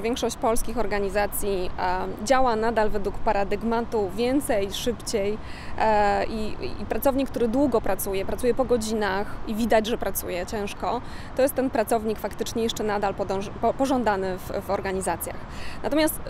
Większość polskich organizacji e, działa nadal według paradygmatu więcej, szybciej e, i, i, pracownik, który długo pracuje, pracuje po godzinach i widać, że pracuje ciężko, to jest ten pracownik faktycznie jeszcze nadal podąż, po, pożądany w, w organizacjach. Natomiast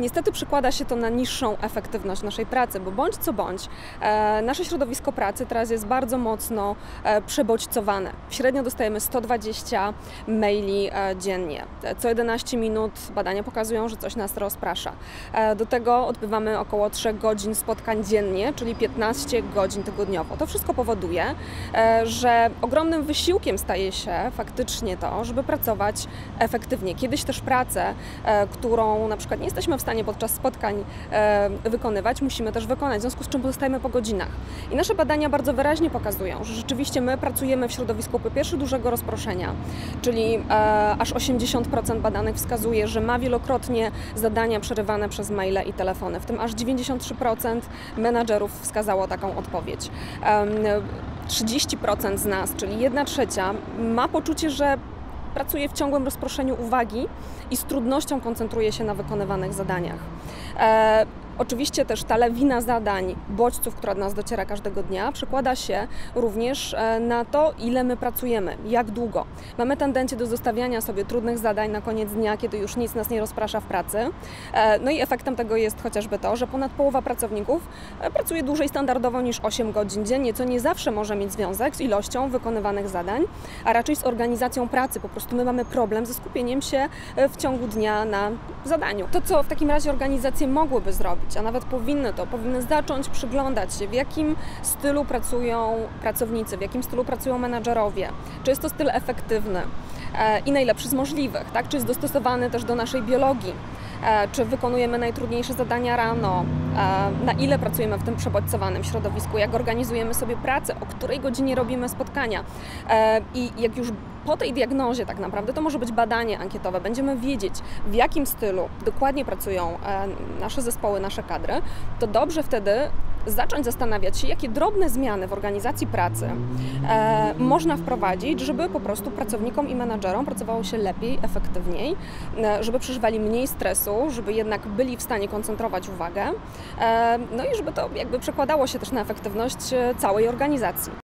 Niestety przykłada się to na niższą efektywność naszej pracy, bo bądź co bądź, e, nasze środowisko pracy teraz jest bardzo mocno e, przebodźcowane. Średnio dostajemy 120 maili e, dziennie. Co 11 minut badania pokazują, że coś nas rozprasza. E, do tego odbywamy około 3 godzin spotkań dziennie, czyli 15 godzin tygodniowo. To wszystko powoduje, e, że ogromnym wysiłkiem staje się faktycznie to, żeby pracować efektywnie. Kiedyś też pracę, e, którą na przykład nie jesteśmy w stanie podczas spotkań wykonywać, musimy też wykonać, w związku z czym pozostajemy po godzinach. I nasze badania bardzo wyraźnie pokazują, że rzeczywiście my pracujemy w środowisku po pierwsze dużego rozproszenia, czyli aż 80% badanych wskazuje, że ma wielokrotnie zadania przerywane przez maile i telefony, w tym aż 93% menadżerów wskazało taką odpowiedź. 30% z nas, czyli 1 trzecia, ma poczucie, że pracuje w ciągłym rozproszeniu uwagi i z trudnością koncentruje się na wykonywanych zadaniach. Oczywiście też ta lawina zadań, bodźców, która do nas dociera każdego dnia, przekłada się również e, na to, ile my pracujemy, jak długo. Mamy tendencję do zostawiania sobie trudnych zadań na koniec dnia, kiedy już nic nas nie rozprasza w pracy. E, no i efektem tego jest chociażby to, że ponad połowa pracowników e, pracuje dłużej standardowo niż 8 godzin dziennie, co nie zawsze może mieć związek z ilością wykonywanych zadań, a raczej z organizacją pracy. Po prostu my mamy problem ze skupieniem się w ciągu dnia na zadaniu. To, co w takim razie organizacje mogłyby zrobić, a nawet powinny to, powinny zacząć przyglądać się, w jakim stylu pracują pracownicy, w jakim stylu pracują menadżerowie, czy jest to styl efektywny e, i najlepszy z możliwych, tak? czy jest dostosowany też do naszej biologii, e, czy wykonujemy najtrudniejsze zadania rano, na ile pracujemy w tym przebodźcowanym środowisku, jak organizujemy sobie pracę, o której godzinie robimy spotkania i jak już po tej diagnozie tak naprawdę to może być badanie ankietowe. Będziemy wiedzieć, w jakim stylu dokładnie pracują e, nasze zespoły, nasze kadry. To dobrze wtedy zacząć zastanawiać się, jakie drobne zmiany w organizacji pracy e, można wprowadzić, żeby po prostu pracownikom i menadżerom pracowało się lepiej, efektywniej, e, żeby przeżywali mniej stresu, żeby jednak byli w stanie koncentrować uwagę, e, no i żeby to jakby przekładało się też na efektywność e, całej organizacji.